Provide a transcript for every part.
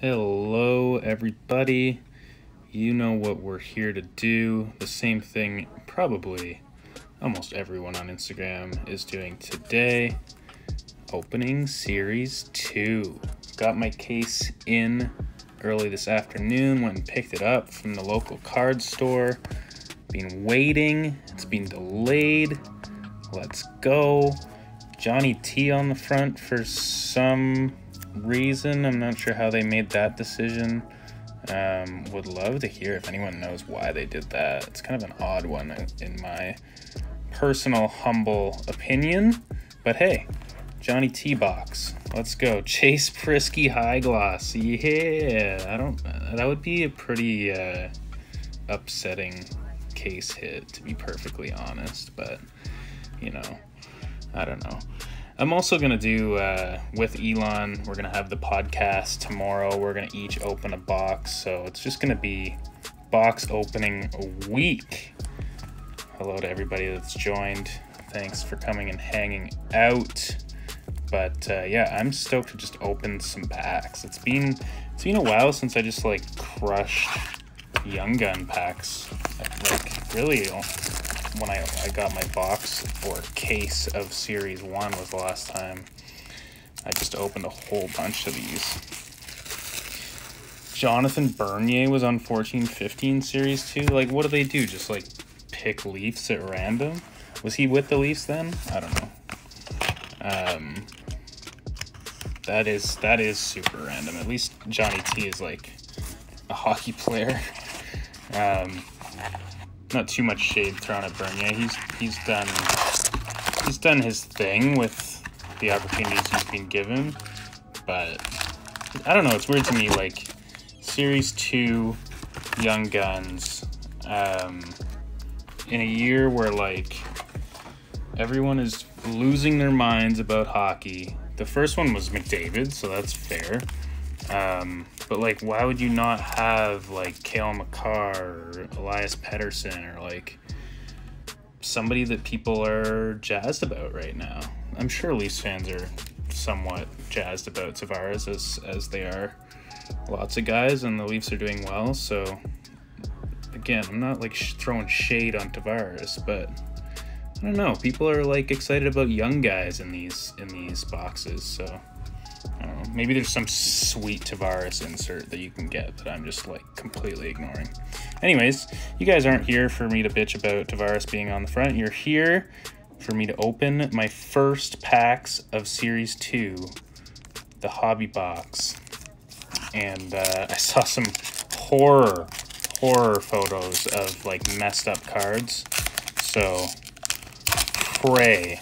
Hello, everybody. You know what we're here to do. The same thing, probably almost everyone on Instagram is doing today. Opening Series 2. Got my case in early this afternoon, went and picked it up from the local card store. Been waiting, it's been delayed. Let's go. Johnny T on the front for some reason. I'm not sure how they made that decision. Um, would love to hear if anyone knows why they did that. It's kind of an odd one in my personal, humble opinion. But hey, Johnny T box. Let's go. Chase Priskie High Gloss. Yeah, I don't. That would be a pretty uh, upsetting case hit, to be perfectly honest. But you know, I don't know. I'm also going to do uh, with Elon, we're going to have the podcast tomorrow. We're going to each open a box. So it's just going to be box opening week. Hello to everybody that's joined. Thanks for coming and hanging out. But uh, yeah, I'm stoked to just open some packs. It's been it's been a while since I just like crushed Young Gun packs. Like really when I, I got my box or case of Series 1 was the last time I just opened a whole bunch of these. Jonathan Bernier was on 14-15 Series 2. Like, what do they do? Just, like, pick Leafs at random? Was he with the Leafs then? I don't know. Um, that is that is super random. At least Johnny T is, like, a hockey player. Um, not too much shade thrown at Bernier. He's he's done he's done his thing with the opportunities he's been given, but I don't know. It's weird to me. Like Series Two, Young Guns, um, in a year where like everyone is losing their minds about hockey. The first one was McDavid, so that's fair. Um, but like, why would you not have like Cale Makar or Elias Pettersson or like somebody that people are jazzed about right now? I'm sure Leafs fans are somewhat jazzed about Tavares as as they are lots of guys, and the Leafs are doing well. So again, I'm not like sh- throwing shade on Tavares, but I don't know. People are like excited about young guys in these in these boxes, so maybe there's some sweet Tavares insert that you can get that I'm just like completely ignoring. Anyways, you guys aren't here for me to bitch about Tavares being on the front. You're here for me to open my first packs of Series 2, the Hobby Box. And uh, I saw some horror, horror photos of like messed up cards. So pray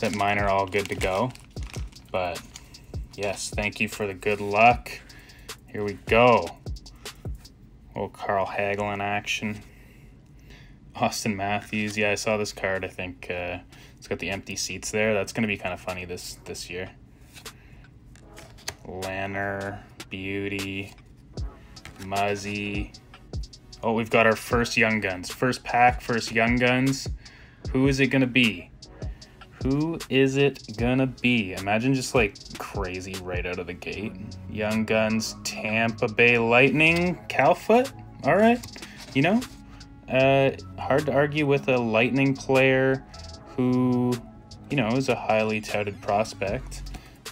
that mine are all good to go. But Yes, thank you for the good luck. Here we go. Oh, Carl Hagelin action. Auston Matthews. Yeah, I saw this card. I think uh, it's got the empty seats there. That's going to be kind of funny this this year. Lanner, Beauty, Muzzy. Oh, we've got our first Young Guns. First pack, first Young Guns. Who is it going to be? Who is it gonna be? Imagine just like crazy right out of the gate. Young Guns, Tampa Bay Lightning, Cal Foote. All right, you know, uh, hard to argue with a Lightning player who, you know, is a highly touted prospect.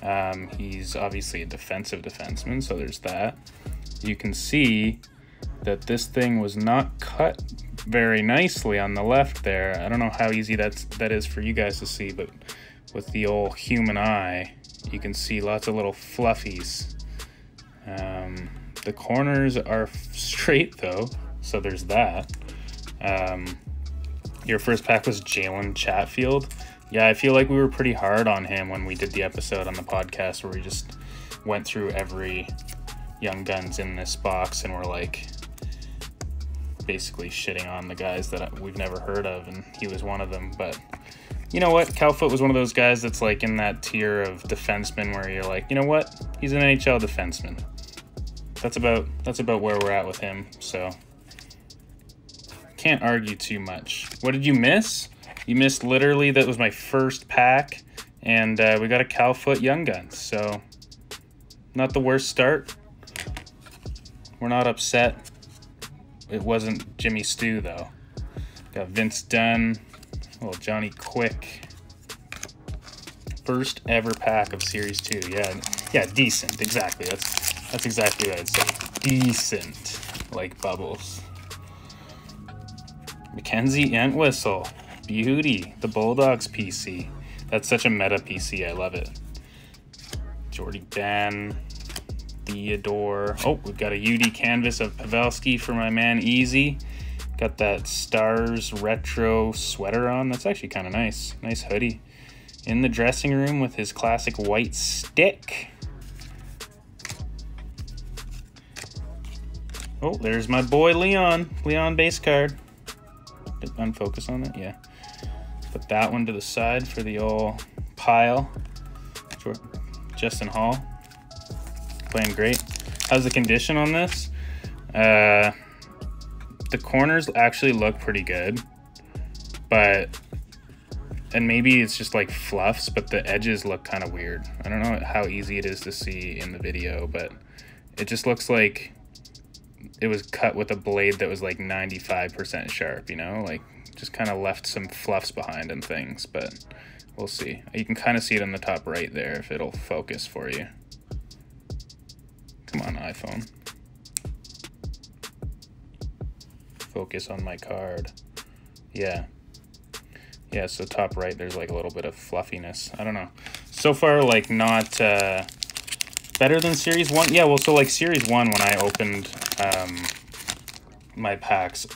Um, he's obviously a defensive defenseman, so there's that. You can see that this thing was not cut very nicely on the left there. I don't know how easy that's that is for you guys to see, but with the old human eye, you can see lots of little fluffies. Um, the corners are straight though, so there's that. Um, your first pack was Jalen Chatfield. Yeah, I feel like we were pretty hard on him when we did the episode on the podcast where we just went through every young guns in this box and we're like, basically shitting on the guys that we've never heard of, and he was one of them. But you know what? Cal Foote was one of those guys that's like in that tier of defensemen where you're like, you know what? He's an NHL defenseman. That's about that's about where we're at with him. So can't argue too much. What did you miss? You missed literally that was my first pack, and uh, we got a Cal Foote Young Guns. So not the worst start. We're not upset. It wasn't Jimmy Stu, though. Got Vince Dunn, little Johnny Quick. First ever pack of Series 2. Yeah, yeah, decent. Exactly. That's that's exactly what I'd say. Decent. Like bubbles. Mackenzie Entwistle. Beauty. The Bulldogs PC. That's such a meta PC. I love it. Jordie Benn. Theodore. Oh, we've got a UD canvas of Pavelski for my man Easy. Got that Stars retro sweater on. That's actually kind of nice. Nice hoodie. In the dressing room with his classic white stick. Oh, there's my boy Leon. Leon base card. Did unfocus on it? Yeah. Put that one to the side for the old pile. Justin Holl. Playing great. How's the condition on this? Uh, the corners actually look pretty good, but and maybe it's just like fluffs, but the edges look kind of weird. I don't know how easy it is to see in the video, but it just looks like it was cut with a blade that was like 95% sharp, you know, like just kind of left some fluffs behind and things, but we'll see. You can kind of see it on the top right there if it'll focus for you. Come on, iPhone. Focus on my card. Yeah. Yeah, so top right, there's like a little bit of fluffiness. I don't know. So far, like, not uh, better than Series 1. Yeah, well, so like Series 1, when I opened um, my packs,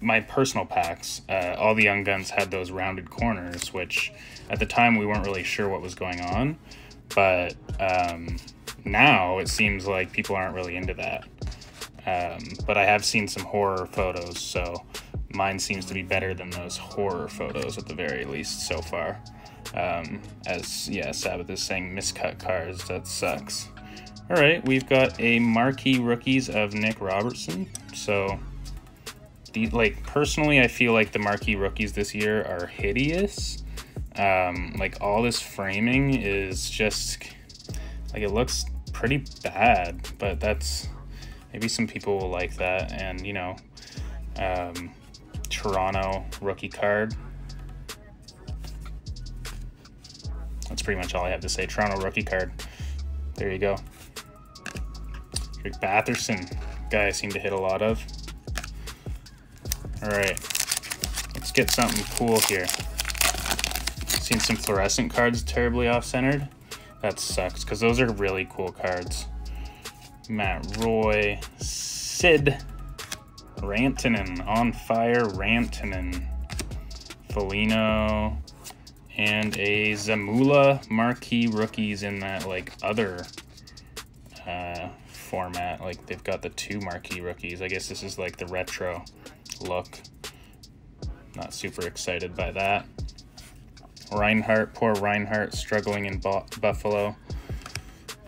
my personal packs, uh, all the Young Guns had those rounded corners, which at the time we weren't really sure what was going on. But um, now it seems like people aren't really into that. Um, but I have seen some horror photos, so mine seems to be better than those horror photos at the very least so far. Um, as yeah, Sabbath is saying, miscut cards. That sucks. All right, we've got a marquee rookies of Nick Robertson. So, the, like personally, I feel like the marquee rookies this year are hideous. Um, like all this framing is just like it looks pretty bad, but that's maybe some people will like that. And you know, um, Toronto rookie card. That's pretty much all I have to say. Toronto rookie card. There you go. Rick Batherson, guy I seem to hit a lot of. All right, let's get something cool here. Seen some fluorescent cards terribly off-centered. That sucks, because those are really cool cards. Matt Roy, Sid, Rantanen, On Fire Rantanen, Foligno, and a Zamula marquee rookies in that like other uh, format. Like they've got the two marquee rookies. I guess this is like the retro look. Not super excited by that. Reinhart, poor Reinhart, struggling in Buffalo.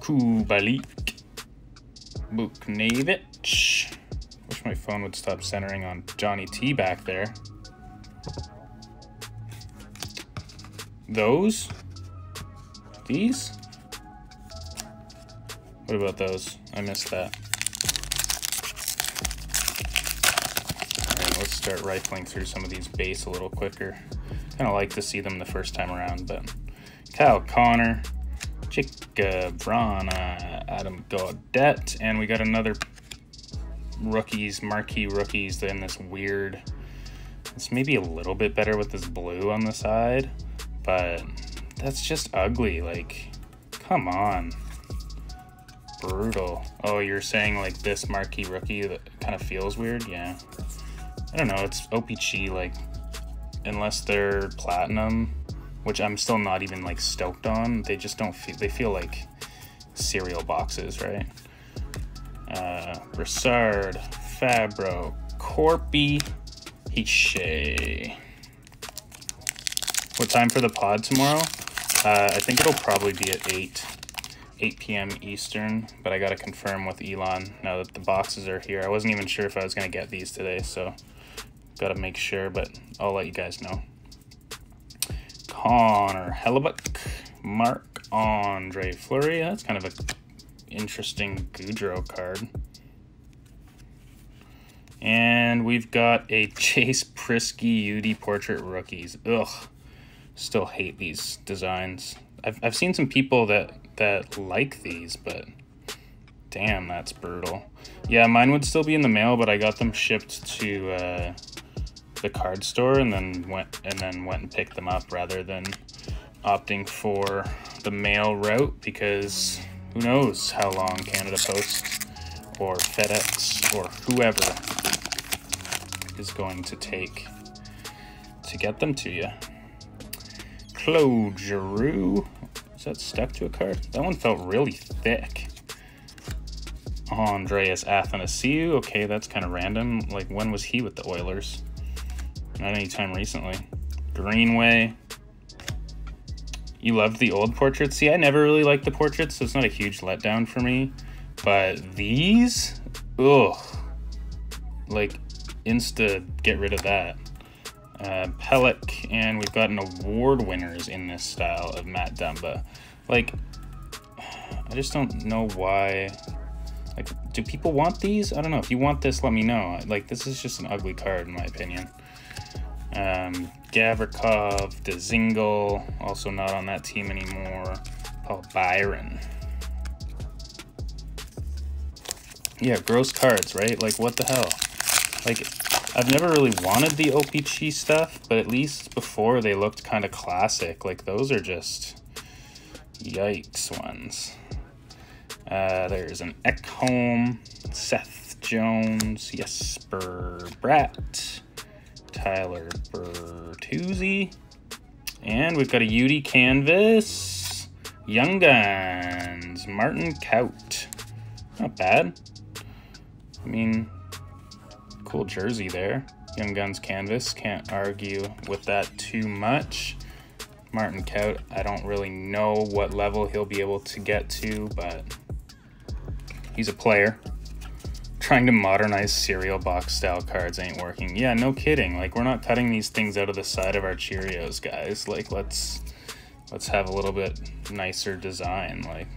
Kubalik, Buchnevich. Wish my phone would stop centering on Johnny T back there. Those? These? What about those? I missed that. Alright, let's start rifling through some of these base a little quicker. Kind of like to see them the first time around, but... Kyle Connor, Brana, Adam Gaudette, and we got another rookies, marquee rookies in this weird... It's maybe a little bit better with this blue on the side, but that's just ugly. Like, come on brutal. Oh, you're saying like this marquee rookie that kind of feels weird? Yeah. I don't know. It's OPC, like, unless they're platinum, which I'm still not even like stoked on, they just don't feel, they feel like cereal boxes, right? Uh, Brassard, Fabbro, Corpy, Hichet. What time for the pod tomorrow? Uh, I think it'll probably be at 8. 8 p.m. Eastern, but I got to confirm with Elon now that the boxes are here. I wasn't even sure if I was going to get these today, so got to make sure, but I'll let you guys know. Connor Hellebuyck, Mark Andre Fleury. That's kind of an interesting Gaudreau card. And we've got a Chase Priskie UD Portrait Rookies. Ugh. Still hate these designs. I've, I've seen some people that, that like these, but damn, that's brutal. Yeah, mine would still be in the mail, but I got them shipped to uh, the card store and then went and then went and picked them up rather than opting for the mail route because who knows how long Canada Post or FedEx or whoever is going to take to get them to you. Claude Giroux. Is that stuck to a card? That one felt really thick. Andreas Athanasiou. Okay, that's kind of random. Like, when was he with the Oilers? Not anytime recently. Greenway. You loved the old portraits? See, I never really liked the portraits, so it's not a huge letdown for me. But these? Ugh. Like, insta get rid of that. Uh, Pelech, and we've got an award winners in this style of Matt Dumba. Like, I just don't know why. Like, do people want these? I don't know. If you want this, let me know. Like, this is just an ugly card, in my opinion. Um, Gavrikov, Dzingel, also not on that team anymore. Paul Byron. Yeah, gross cards, right? Like, what the hell? Like, I've never really wanted the OPC stuff, but at least before they looked kind of classic. Like, those are just yikes ones. Uh, there's an Ekholm, Seth Jones, Jesper Bratt, Tyler Bertuzzi, and we've got a UD canvas, Young Guns, Martin Kaut. Not bad. I mean, cool jersey there. Young Guns canvas, can't argue with that too much. Martin Kaut, I don't really know what level he'll be able to get to, but He's a player. Trying to modernize cereal box style cards ain't working. Yeah, no kidding. Like we're not cutting these things out of the side of our Cheerios, guys. Like let's let's have a little bit nicer design. Like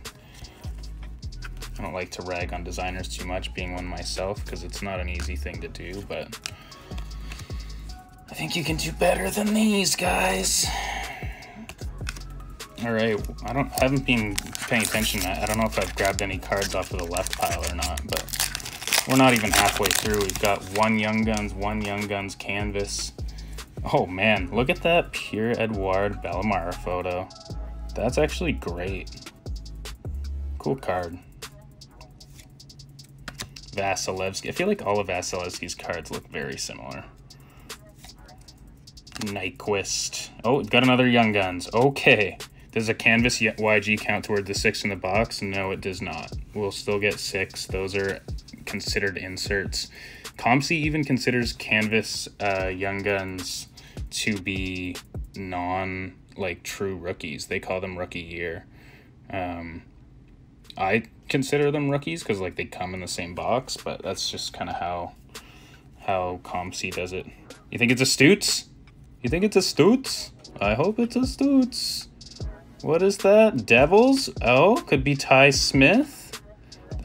I don't like to rag on designers too much, being one myself, because it's not an easy thing to do, but I think you can do better than these guys. All right, I don't I haven't been paying attention. I, I don't know if I've grabbed any cards off of the left pile or not, but we're not even halfway through. We've got one Young Guns, one Young Guns canvas. Oh man, look at that pure Edouard Bellemare photo. That's actually great. Cool card. Vasilevskiy. I feel like all of Vasilevskiy's cards look very similar. Nyquist. Oh, got another Young Guns. Okay. Does a canvas YG count toward the six in the box? No, it does not. We'll still get six. Those are considered inserts. COMC even considers canvas uh, Young Guns to be non like true rookies. They call them rookie year. Um, I consider them rookies because like they come in the same box, but that's just kind of how how COMC does it. You think it's a? You think it's a Stoots? I hope it's a Stoots. What is that? Devils? Oh, could be Ty Smith.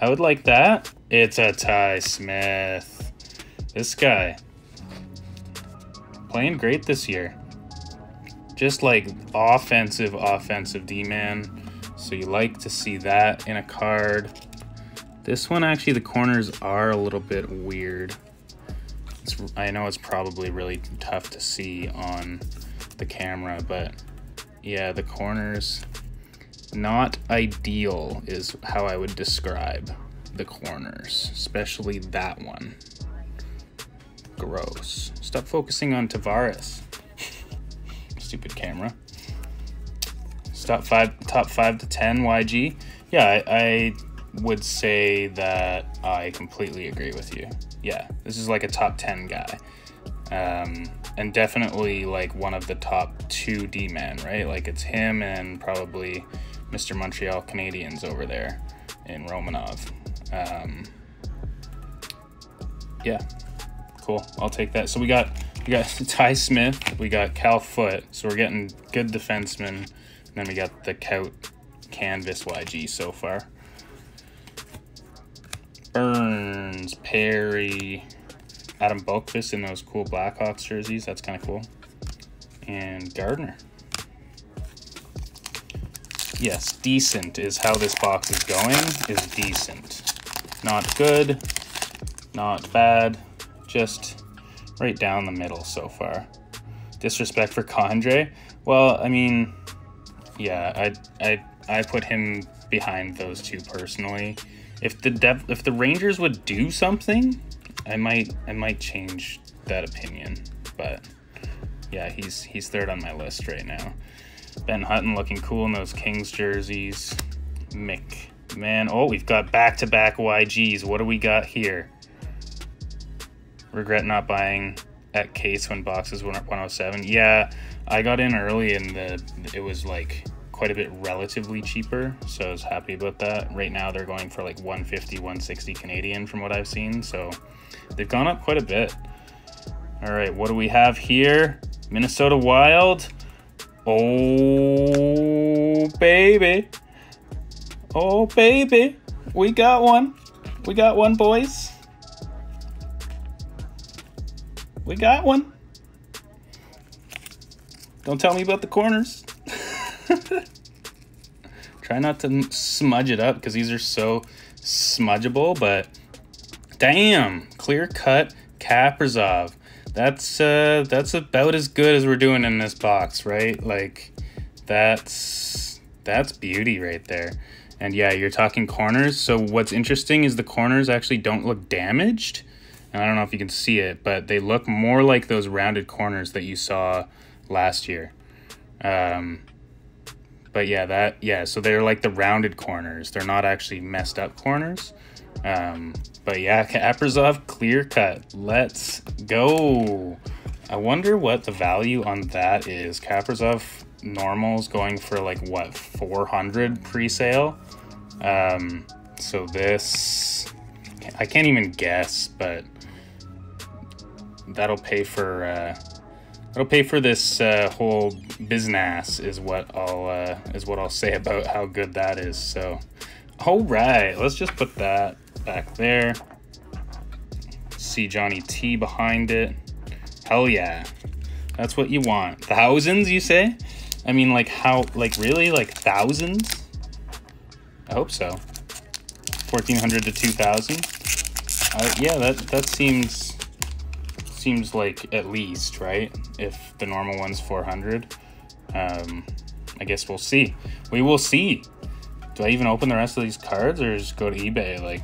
I would like that. It's a Ty Smith. This guy. Playing great this year. Just like offensive, offensive D-man. So you like to see that in a card. This one, actually, the corners are a little bit weird. It's, I know it's probably really tough to see on the camera, but yeah, the corners, not ideal is how I would describe the corners, especially that one. Gross. Stop focusing on Tavares. Stupid camera. Stop five, top five to 10 YG. Yeah, I, I would say that I completely agree with you. Yeah, this is like a top 10 guy. Um, and definitely like one of the top two D men, right? Like it's him and probably Mr. Montreal Canadiens over there in Romanov. Um, yeah, cool. I'll take that. So we got we got Ty Smith, we got Cal Foote. so we're getting good defensemen, and then we got the Kaut Canvas YG so far. Burns, Perry, Adam Boqvist in those cool Blackhawks jerseys. That's kind of cool. And Gardner. Yes, decent is how this box is going, is decent. Not good, not bad, just right down the middle so far. Disrespect for K'Andre? Well, I mean, yeah, I I I put him behind those two personally. If the dev, if the Rangers would do something, I might I might change that opinion. But yeah, he's he's third on my list right now. Ben Hutton looking cool in those Kings jerseys. Mick, man, oh, we've got back-to-back YGs. What do we got here? Regret not buying at case when boxes up 107. Yeah, I got in early and the it was like quite a bit relatively cheaper, so I was happy about that. Right now they're going for like 150, 160 Canadian from what I've seen, so they've gone up quite a bit. All right, what do we have here? Minnesota Wild. Oh, baby. Oh, baby. We got one. We got one, boys. We got one. Don't tell me about the corners. Try not to smudge it up because these are so smudgeable, but damn, clear cut Kaprizov. That's uh that's about as good as we're doing in this box, right? Like that's that's beauty right there. And yeah, you're talking corners. So what's interesting is the corners actually don't look damaged. And I don't know if you can see it, but they look more like those rounded corners that you saw last year. Um, but yeah, that yeah. So they're like the rounded corners. They're not actually messed up corners. Um, but yeah, Kaprizov clear cut. Let's go. I wonder what the value on that is. Kaprizov normals going for like what 400 pre-sale. Um, so this I can't even guess, but that'll pay for uh, that'll pay for this uh, whole business is what I'll uh, is what I'll say about how good that is. So, all right, let's just put that back there. See Johnny T behind it. Hell yeah, that's what you want. Thousands, you say? I mean, like how? Like really? Like thousands? I hope so. 1400 to 2000 uh, yeah that that seems seems like at least right if the normal one's 400 um i guess we'll see we will see do i even open the rest of these cards or just go to ebay like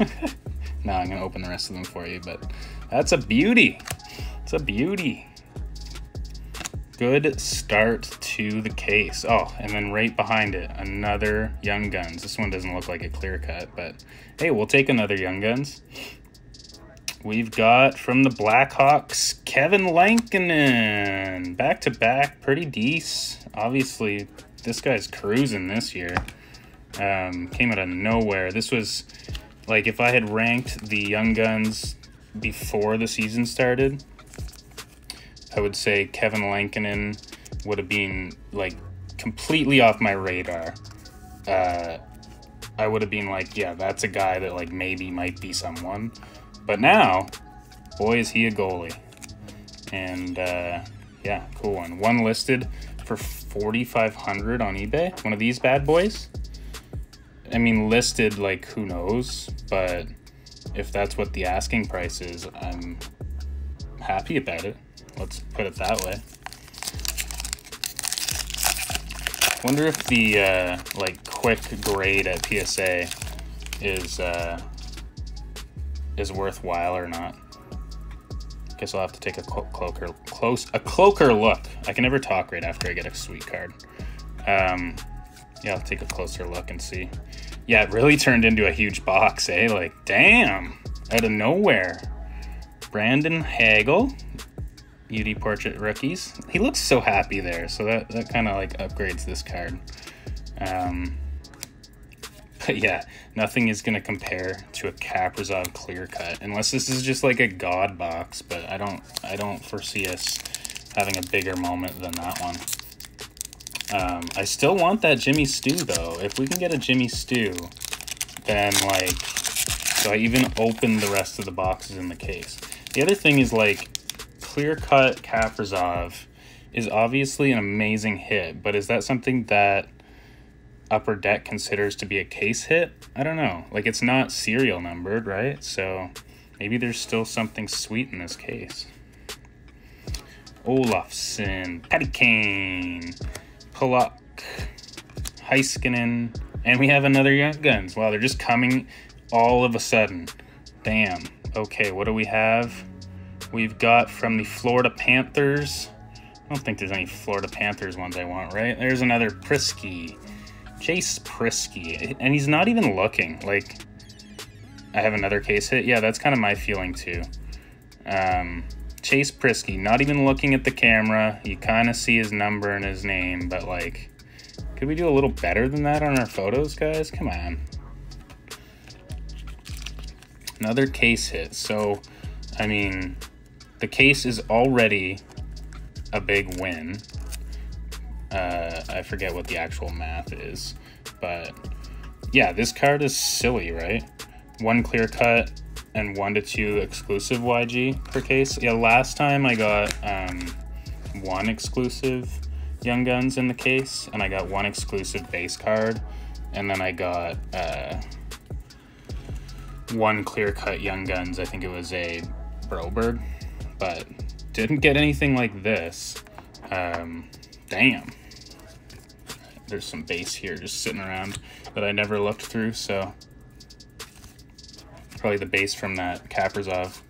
no i'm gonna open the rest of them for you but that's a beauty it's a beauty Good start to the case. Oh, and then right behind it, another Young Guns. This one doesn't look like a clear cut, but hey, we'll take another Young Guns. We've got from the Blackhawks, Kevin Lankinen. Back to back, pretty decent. Obviously, this guy's cruising this year. Um, came out of nowhere. This was like if I had ranked the Young Guns before the season started, I would say Kevin Lankinen would have been like completely off my radar. Uh, I would have been like, yeah, that's a guy that like maybe might be someone. But now, boy, is he a goalie. And uh, yeah, cool one. One listed for 4500 on eBay. One of these bad boys. I mean, listed like who knows, but if that's what the asking price is, I'm happy about it. Let's put it that way. Wonder if the uh, like quick grade at PSA is uh, is worthwhile or not. Guess I'll have to take a cloaker close a cloaker look. I can never talk right after I get a sweet card. Um, yeah, I'll take a closer look and see. Yeah, it really turned into a huge box, eh? Like, damn, out of nowhere. Brandon Hagel, Beauty Portrait Rookies. He looks so happy there, so that, that kind of like upgrades this card. Um, but yeah, nothing is going to compare to a Kaprizov clear cut unless this is just like a god box, but I don't I don't foresee us having a bigger moment than that one. Um, I still want that Jimmy Stew though. If we can get a Jimmy Stew, then like, so I even open the rest of the boxes in the case. The other thing is like clear cut Kaprizov is obviously an amazing hit, but is that something that Upper Deck considers to be a case hit? I don't know. Like it's not serial numbered, right? So maybe there's still something sweet in this case. Olofsson, Patty Kane, Pulock, Heiskanen, and we have another Young Guns. Wow, they're just coming all of a sudden. Damn. Okay, what do we have? We've got from the Florida Panthers. I don't think there's any Florida Panthers ones I want, right? There's another Priskie. Chase Priskie. And he's not even looking. Like, I have another case hit. Yeah, that's kind of my feeling too. Um, Chase Priskie, not even looking at the camera. You kind of see his number and his name, but like, could we do a little better than that on our photos, guys? Come on. Another case hit. So, I mean, the case is already a big win. Uh, I forget what the actual math is, but yeah, this card is silly, right? One clear cut and one to two exclusive YG per case. Yeah, last time I got um, one exclusive Young Guns in the case, and I got one exclusive base card, and then I got uh, one clear cut Young Guns. I think it was a Broberg, but didn't get anything like this. Um, damn. There's some base here just sitting around that I never looked through, so probably the base from that Kaprizov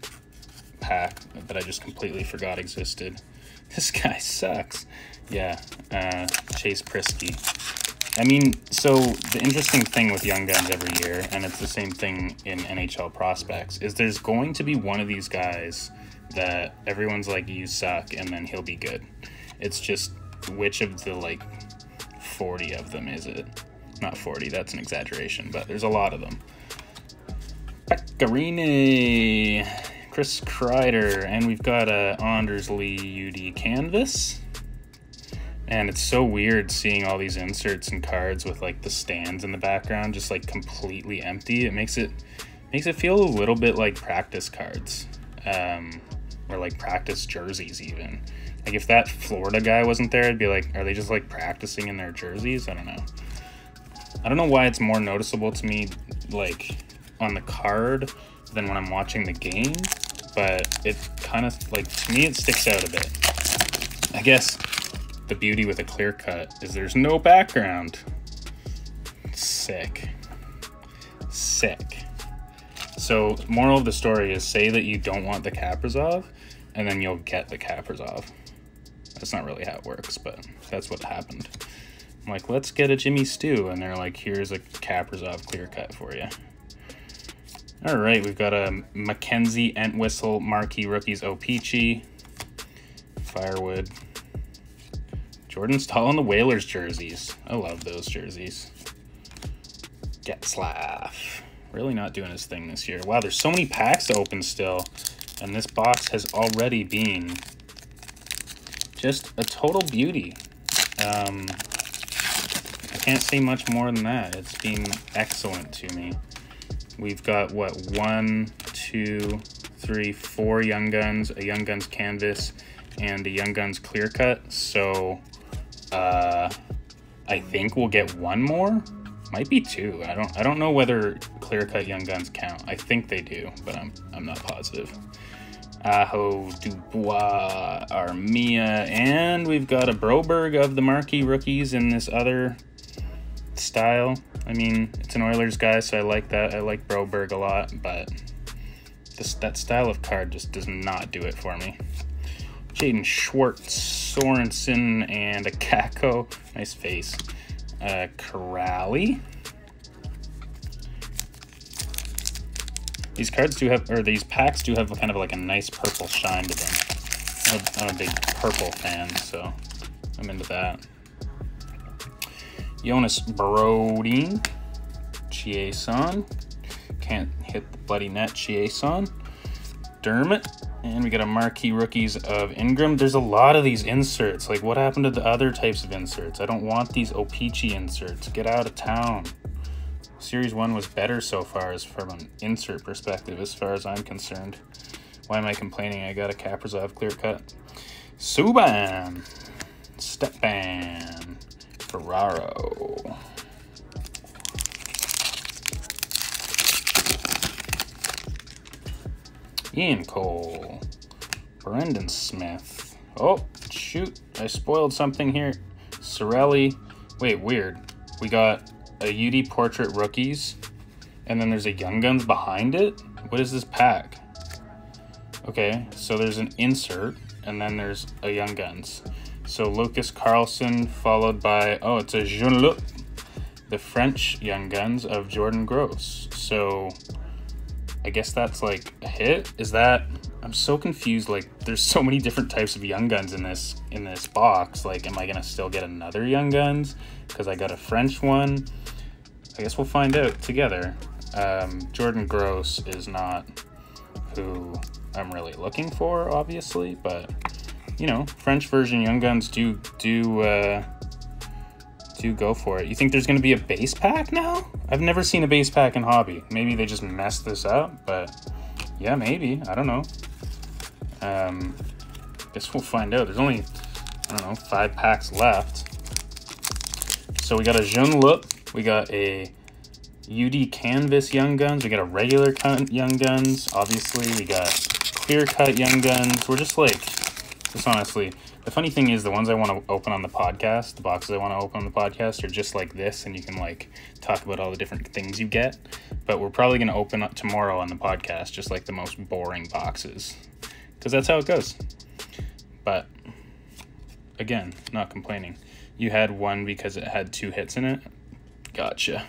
pack that I just completely forgot existed. This guy sucks. Yeah, uh, Chase Priskie. I mean, so the interesting thing with Young Guns every year, and it's the same thing in NHL prospects, is there's going to be one of these guys that everyone's like, you suck, and then he'll be good. It's just which of the like 40 of them is it? Not 40, that's an exaggeration, but there's a lot of them. Pecorini, Chris Kreider, and we've got a Anders Lee UD canvas. And it's so weird seeing all these inserts and cards with like the stands in the background just like completely empty. It makes it makes it feel a little bit like practice cards. Um, or like practice jerseys even. Like if that Florida guy wasn't there, I'd be like, are they just like practicing in their jerseys? I don't know. I don't know why it's more noticeable to me like on the card than when I'm watching the game, but it kind of like to me it sticks out a bit. I guess the beauty with a clear cut is there's no background. Sick. Sick. So, moral of the story is say that you don't want the Kaprizov, and then you'll get the Kaprizov. That's not really how it works, but that's what happened. I'm like, let's get a Jimmy Stew, and they're like, here's a Kaprizov clear cut for you. All right, we've got a Mackenzie Entwistle Marquee Rookies O-Pee-Chee, Firewood, Jordan Staal on the Whalers jerseys. I love those jerseys. Getzlaf. Really not doing his thing this year. Wow, there's so many packs to open still. And this box has already been just a total beauty. Um, I can't say much more than that. It's been excellent to me. We've got, what, one, two, three, four Young Guns, a Young Guns canvas, and a Young Guns clear cut. So uh, I think we'll get one more. Might be two. I don't. I don't know whether clear cut Young Guns count. I think they do, but I'm. I'm not positive. Aho, Dubois, Armia, and we've got a Broberg of the marquee rookies in this other style. I mean, it's an Oilers guy, so I like that. I like Broberg a lot, but this that style of card just does not do it for me. Jaden Schwartz, Sorensen, and a Kakko. Nice face. Uh. These cards do have, or these packs do have kind of like a nice purple shine to them. I'm a, big purple fan, so I'm into that. Jonas Brodin, Chiasson. Can't hit the bloody net, Chiasson. Dermott, and we got a marquee rookies of Ingram. There's a lot of these inserts. Like, what happened to the other types of inserts? I don't want these O-Pee-Chee inserts. Get out of town. Series 1 was better so far as from an insert perspective, as far as I'm concerned. Why am I complaining? I got a Kaprizov clear cut. Subban. Stepan. Ferraro. Ian Cole. Brendan Smith. Oh, shoot. I spoiled something here. Sorelli. Wait, weird. We got a UD Portrait Rookies, and then there's a Young Guns behind it? What is this pack? Okay, so there's an insert, and then there's a Young Guns. So Lucas Carlsson, followed by, oh, it's a Jeunes Loups, the French Young Guns of Jordan Gross. So I guess that's like a hit. Is that I'm so confused. Like, there's so many different types of Young Guns in this in this box. Like, am I gonna still get another Young Guns? Because I got a French one. I guess we'll find out together. Um, Jordan Gross is not who I'm really looking for, obviously, but you know, French version Young Guns do do uh, do go for it. You think there's gonna be a base pack now? I've never seen a base pack in Hobby. Maybe they just messed this up, but yeah, maybe. I don't know. Um, guess we'll find out. There's only, I don't know, five packs left. So we got a Jeunes Loups. We got a UD Canvas Young Guns. We got a regular cut Young Guns. Obviously, we got clear cut Young Guns. We're just like, just honestly, the funny thing is the ones I want to open on the podcast, the boxes I want to open on the podcast are just like this, and you can like talk about all the different things you get. But we're probably going to open up tomorrow on the podcast, just like the most boring boxes because that's how it goes. But again, not complaining. You had one because it had two hits in it. Gotcha.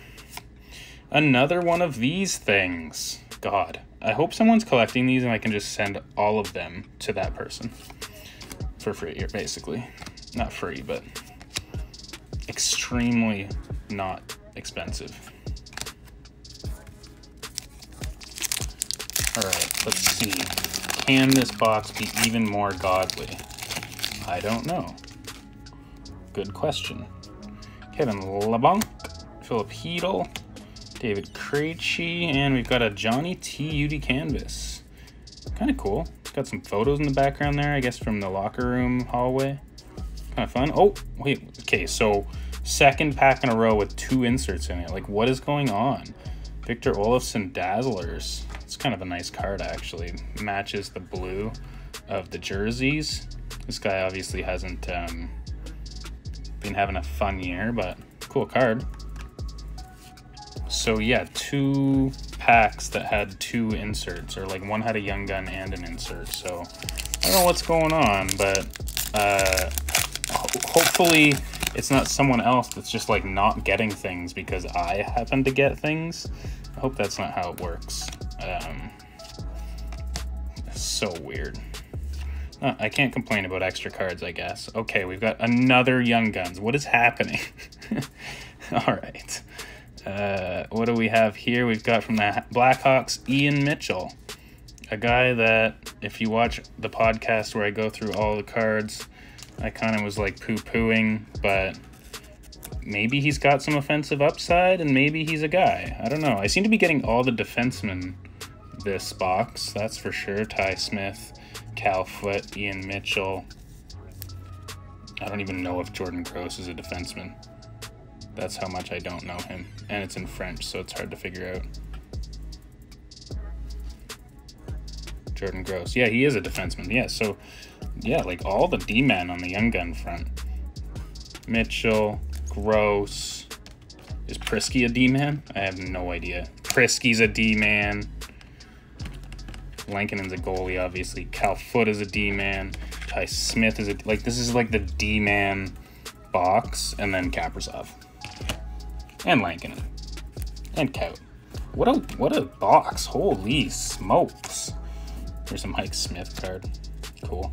Another one of these things. God, I hope someone's collecting these and I can just send all of them to that person for free, basically. Not free, but extremely not expensive. All right, let's see. Can this box be even more godly? I don't know. Good question. Kevin Labanc, Filip Chytil, David Krejci, and we've got a Johnny T. UD canvas. Kind of cool. Got some photos in the background there, I guess from the locker room hallway. Kind of fun. Oh, wait. Okay, so second pack in a row with two inserts in it. Like, what is going on? Victor Olofsson Dazzlers. It's kind of a nice card, actually. Matches the blue of the jerseys. This guy obviously hasn't um, been having a fun year, but cool card. So yeah, two packs that had two inserts, or like one had a young gun and an insert. So I don't know what's going on, but uh, ho hopefully it's not someone else that's just like not getting things because I happen to get things. I hope that's not how it works. Um, so weird. Uh, I can't complain about extra cards, I guess. Okay, we've got another Young Guns. What is happening? All right. Uh, what do we have here? We've got from the Blackhawks, Ian Mitchell. A guy that, if you watch the podcast where I go through all the cards, I kind of was like poo pooing, but maybe he's got some offensive upside and maybe he's a guy. I don't know. I seem to be getting all the defensemen this box, that's for sure. Ty Smith, Cal Foote, Ian Mitchell. I don't even know if Jordan Gross is a defenseman. That's how much I don't know him. And it's in French, so it's hard to figure out. Jordan Gross. Yeah, he is a defenseman. Yeah, so, yeah, like all the D-men on the Young Gun front. Mitchell, Gross. Is Priskie a D-man? I have no idea. Priskie's a D-man. Lankinen's a goalie, obviously. Cal Foote is a D-man. Ty Smith is a... Like, this is like the D-man box, and then Kaprizov. And Lankinen. And Kaut. What a, what a box. Holy smokes. Here's some Mike Smith card. Cool.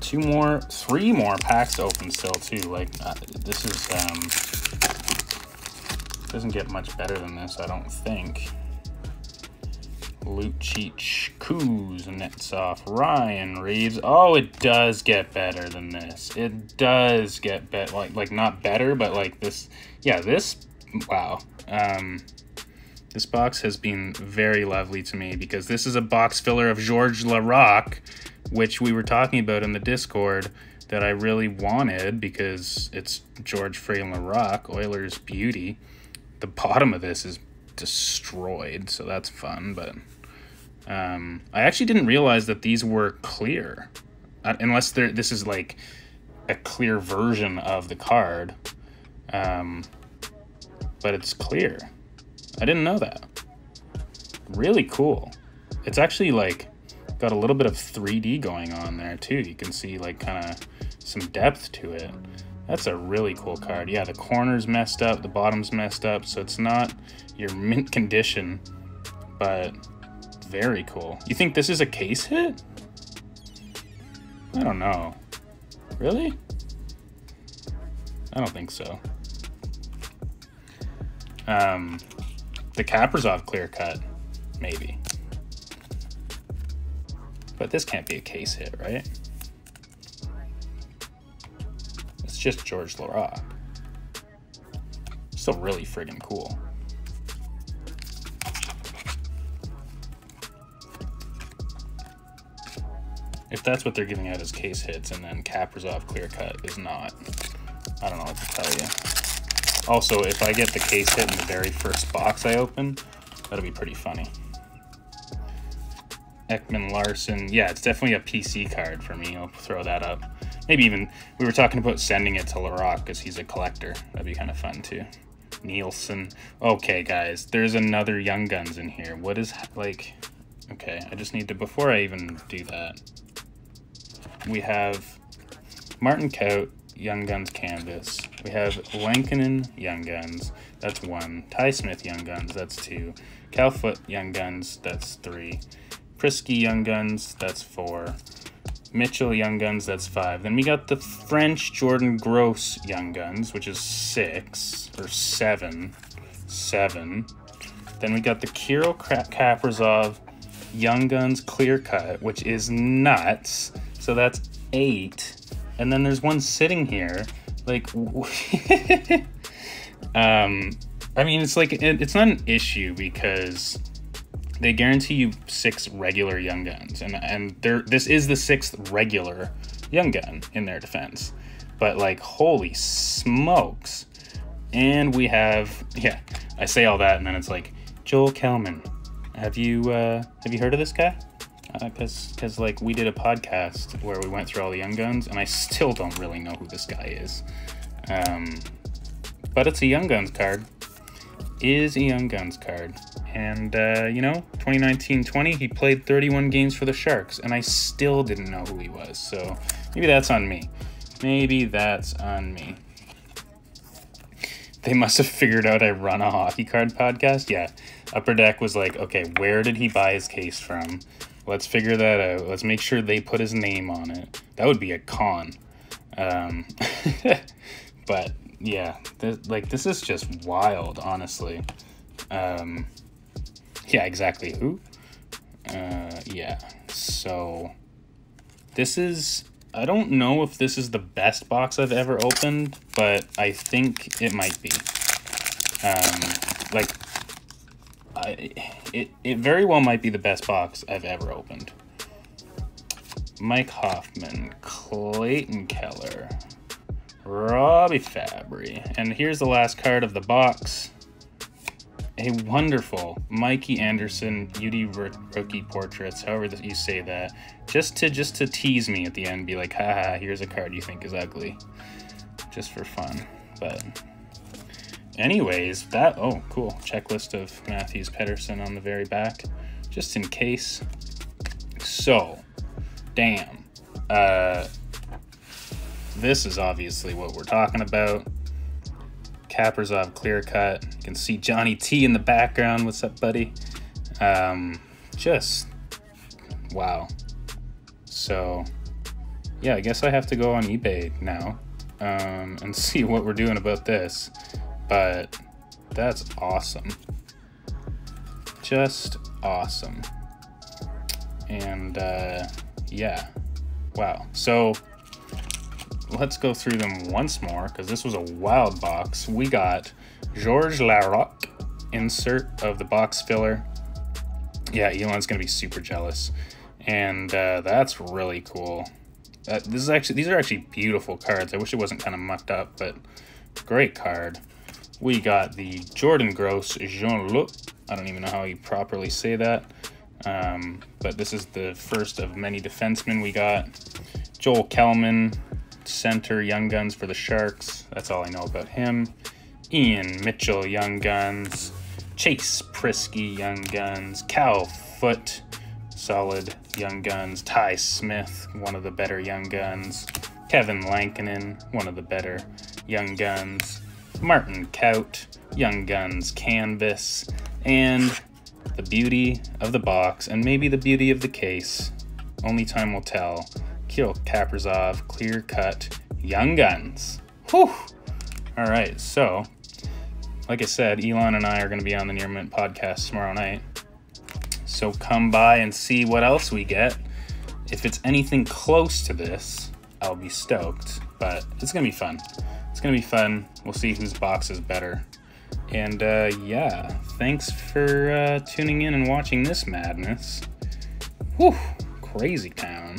Two more, three more packs open still, too. Like, uh, this is, um... Doesn't get much better than this, I don't think. Lucic, Kuz, off. Ryan Reaves. Oh, it does get better than this. It does get better. Like, like not better, but like this. Yeah, this. Wow. Um, This box has been very lovely to me because this is a box filler of Georges Laraque, which we were talking about in the Discord that I really wanted because it's George Frey Laraque, Oilers beauty. The bottom of this is destroyed, so that's fun, but um, I actually didn't realize that these were clear. Uh, unless this is like a clear version of the card. Um, but it's clear. I didn't know that. Really cool. It's actually like got a little bit of 3D going on there too. You can see like kind of some depth to it. That's a really cool card. Yeah, the corner's messed up, the bottom's messed up, so it's not your mint condition, but very cool. You think this is a case hit? I don't know. Really? I don't think so. Um, the Kaprizov clear cut, maybe. But this can't be a case hit, right? It's just Georges Laraque. Still really friggin' cool. If that's what they're giving out as case hits and then Kaprizov clear cut is not, I don't know what to tell you. Also, if I get the case hit in the very first box I open, that'll be pretty funny. Ekman-Larsson, yeah, it's definitely a PC card for me. I'll throw that up. Maybe even, we were talking about sending it to Laraque because he's a collector. That'd be kind of fun too. Nielsen. Okay, guys, there's another Young Guns in here. What is, like, okay, I just need to, before I even do that, we have Martin Kaut, Young Guns Canvas. We have Lankinen Young Guns, that's one. Ty Smith Young Guns, that's two. Cal Foote Young Guns, that's three. Priskie Young Guns, that's four. Mitchell Young Guns, that's five. Then we got the French Jordan Gross Young Guns, which is six, or seven. Seven. Then we got the Kirill Kaprizov Young Guns Clear Cut, which is nuts. So that's eight. And then there's one sitting here. Like, um, I mean, it's like, it, it's not an issue because they guarantee you six regular young guns. And, and there, this is the sixth regular young gun in their defense. But like, holy smokes. And we have, yeah, I say all that and then it's like, Joel Kellman. Have you, uh, have you heard of this guy? Because uh, because like we did a podcast where we went through all the young guns and i still don't really know who this guy is. Um, but it's a young guns card. Is a young guns card. And uh, you know 2019-20 he played 31 games for the sharks and i still didn't know who he was. So maybe that's on me. Maybe that's on me. They must have figured out i run a hockey card podcast? Yeah. Upper deck was like okay where did he buy his case from Let's figure that out. Let's make sure they put his name on it. That would be a con. Um, but yeah, like this is just wild, honestly. Um, yeah, exactly. Who? Uh, yeah. So this is. I don't know if this is the best box I've ever opened, but I think it might be. Um, like I, it, it very well might be the best box I've ever opened. Mike Hoffman, Clayton Keller, Robbie Fabbri, and here's the last card of the box. A wonderful Mikey Anderson UD rookie portraits, however you say that, just to just to tease me at the end, be like, haha, here's a card you think is ugly, just for fun. But anyways, that, oh, cool. Checklist of Matthews Pedersen on the very back, just in case. So, damn. Uh, this is obviously what we're talking about. Kaprizov clear cut. You can see Johnny T in the background. What's up, buddy? Um, just wow. So, yeah, I guess I have to go on eBay now um, and see what we're doing about this but that's awesome. Just awesome. And uh, yeah, wow. So let's go through them once more because this was a wild box. We got Georges Laraque, insert of the box filler. Yeah, Elon's gonna be super jealous, and uh, that's really cool. Uh, this is actually these are actually beautiful cards. I wish it wasn't kind of mucked up, but great card. We got the Jordan Gross Jeunes Loups. I don't even know how you properly say that. Um, but this is the first of many defensemen we got. Joel Kellman, center Young Guns for the Sharks. That's all I know about him. Ian Mitchell, Young Guns. Chase Priskie, Young Guns. Cal Foote, solid Young Guns. Ty Smith, one of the better Young Guns. Kevin Lankinen, one of the better Young Guns. Martin Kaut, Young Guns Canvas. And the beauty of the box, and maybe the beauty of the case, only time will tell. Kirill Kaprizov, clear cut, Young Guns. Whew! All right, so like I said, Elon and I are going to be on the Near Mint podcast tomorrow night. So come by and see what else we get. If it's anything close to this, I'll be stoked. But it's going to be fun. It's to be fun. We'll see whose box is better. And uh, yeah, thanks for uh, tuning in and watching this madness. Whew, crazy town.